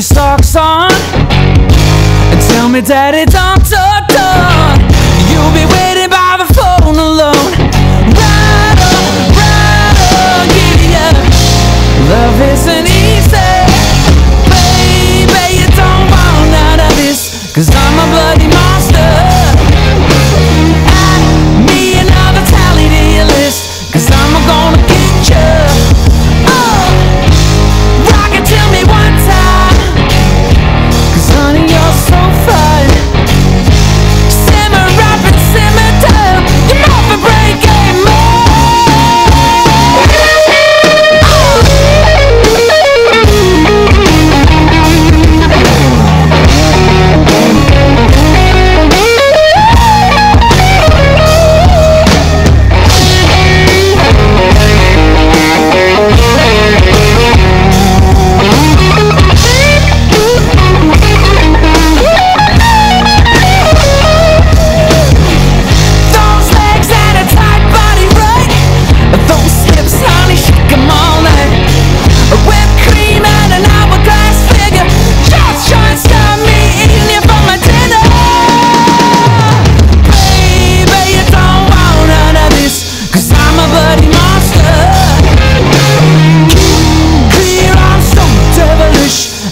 your socks on. And tell me daddy don't talk, talk You'll be waiting by the phone alone. Right on, right on, giddy up Love isn't easy. Baby, you don't want out of this Cause I'm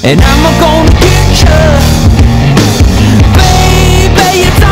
and I'm gonna get you, baby.